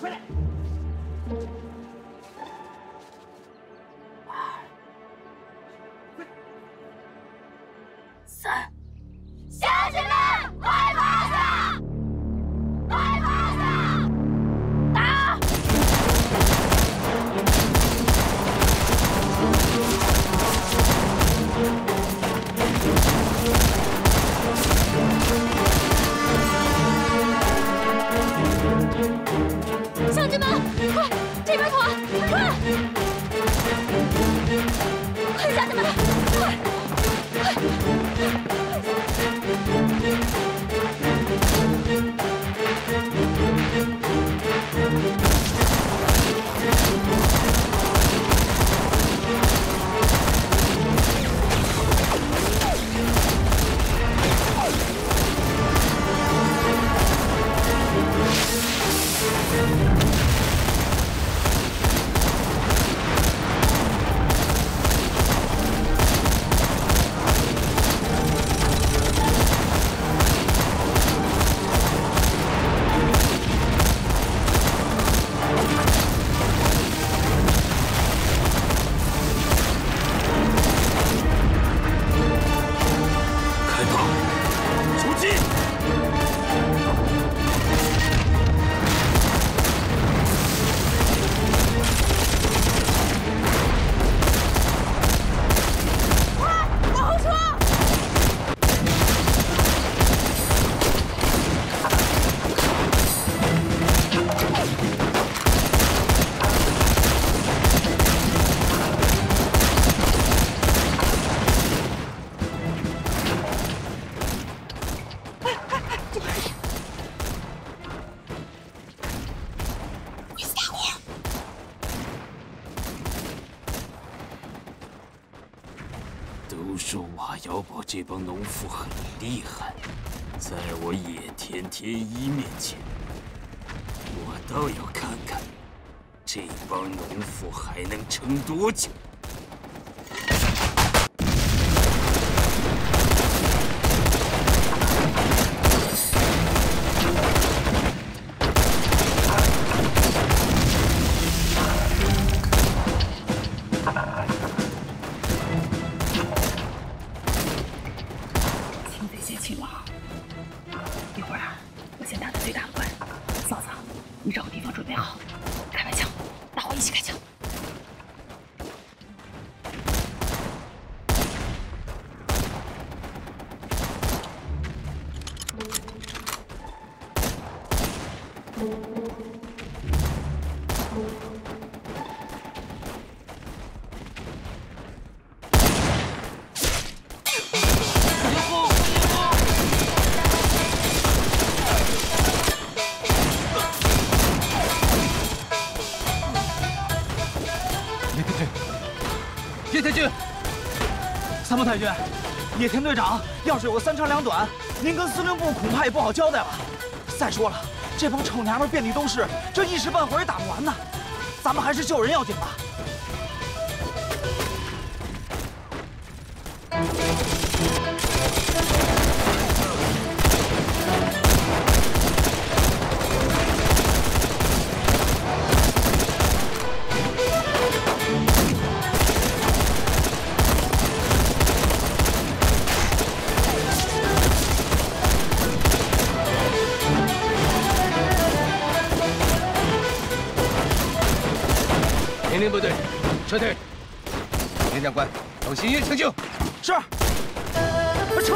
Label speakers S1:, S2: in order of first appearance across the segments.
S1: 回来。
S2: 三，这边跑，快，
S3: 都说瓦窑堡这帮农妇很厉害，在我野田天一面前，我倒要看看这帮农妇还能撑多久。
S4: 你找个地方准备好，开完枪，大伙一起开枪。
S5: 太君，野田队长要是有个三长两短，您跟司令部恐怕也不好交代了。再说了，这帮臭娘们遍地都是，这一时半会儿也打不完呢。咱们还是救人要紧吧。
S6: 命令部队撤退。林长官，等新营抢救。
S5: 是。撤！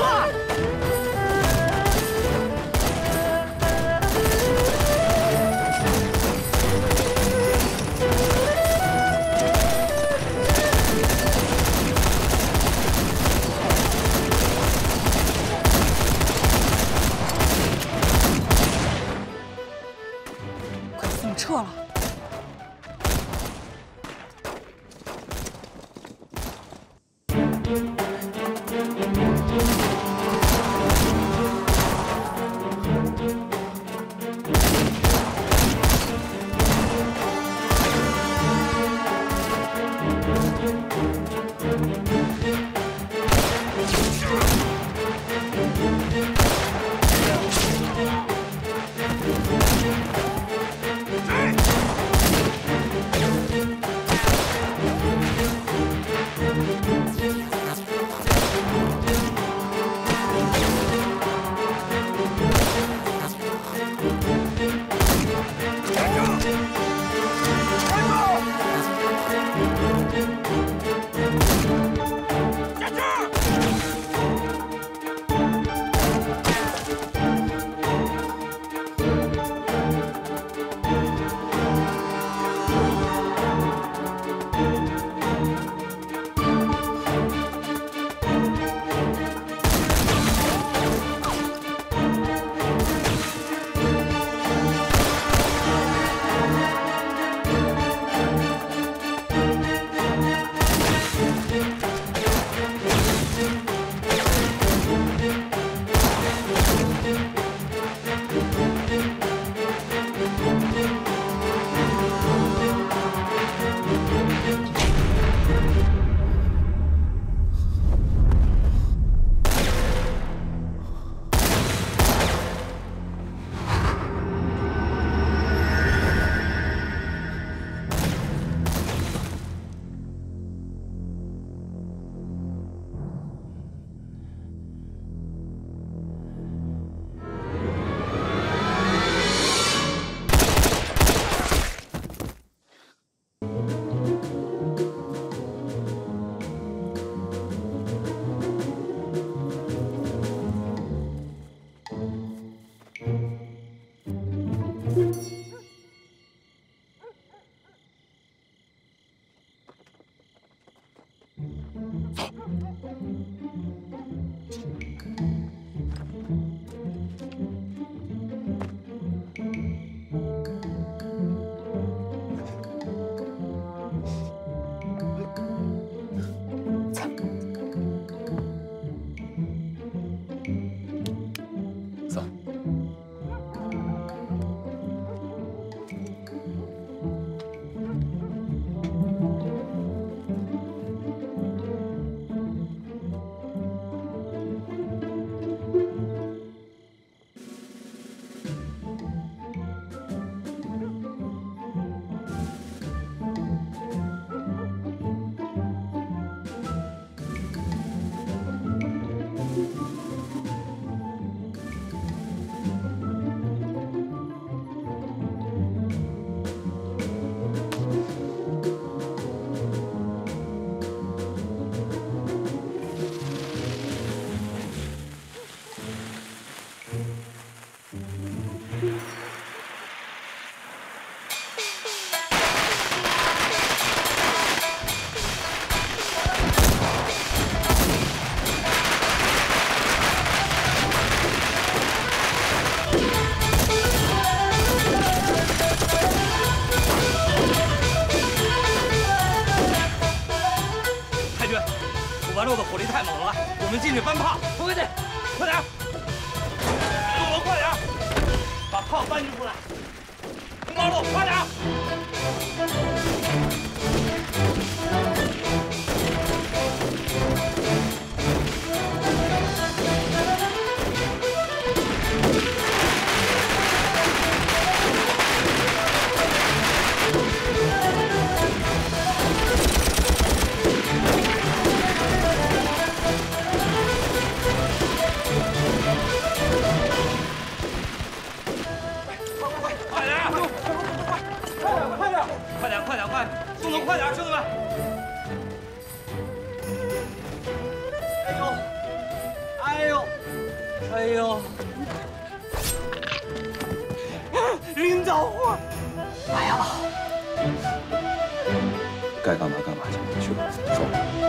S7: 们进去搬炮。回去，快点！陆龙，快点，把炮搬运出来。红八路，快点！领导伙！
S6: 来呀！该干嘛干嘛去，去吧，走。